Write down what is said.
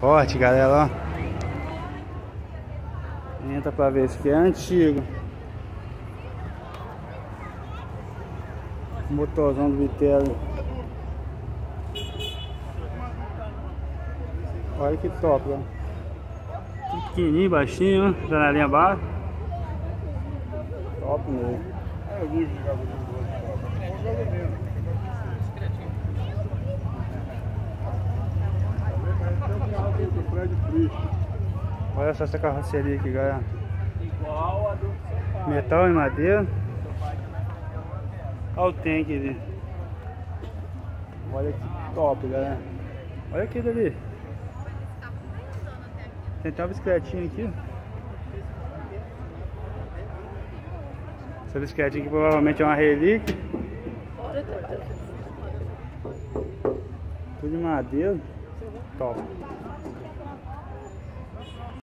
Forte, galera, ó. Entra pra ver, esse aqui é antigo. Motorzão do Vitello. Olha que top, ó. Pequenininho, baixinho, janelinha baixa. Top mesmo. É luz Olha só essa carroceria aqui, galera. Igual a do Metal e madeira. Olha o tanque ali. Olha que top, galera. Olha aquele ali. Tem até uma bicicletinha aqui. Essa bicicletinha aqui provavelmente é uma relíquia. Tudo de madeira. Top.